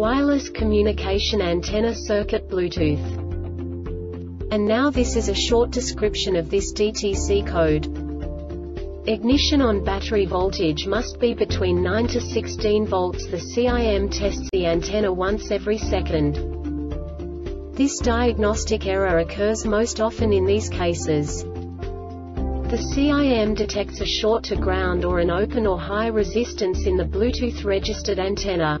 Wireless Communication Antenna Circuit Bluetooth. And now this is a short description of this DTC code. Ignition on battery voltage must be between 9 to 16 volts. The CIM tests the antenna once every second. This diagnostic error occurs most often in these cases. The CIM detects a short to ground or an open or high resistance in the Bluetooth registered antenna.